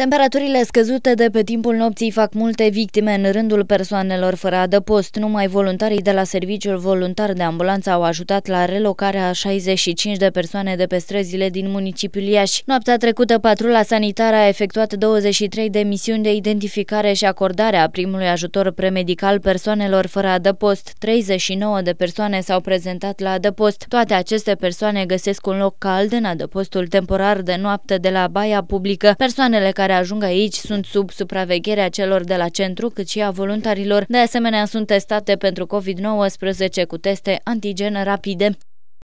Temperaturile scăzute de pe timpul nopții fac multe victime în rândul persoanelor fără adăpost. Numai voluntarii de la Serviciul Voluntar de Ambulanță au ajutat la relocarea a 65 de persoane de pe străzile din municipiul Iași. Noaptea trecută, patrula sanitară a efectuat 23 de misiuni de identificare și acordare a primului ajutor premedical persoanelor fără adăpost. 39 de persoane s-au prezentat la adăpost. Toate aceste persoane găsesc un loc cald în adăpostul temporar de noapte de la Baia Publică. Persoanele care ajung aici sunt sub supravegherea celor de la centru, cât și a voluntarilor. De asemenea, sunt testate pentru COVID-19 cu teste antigen rapide.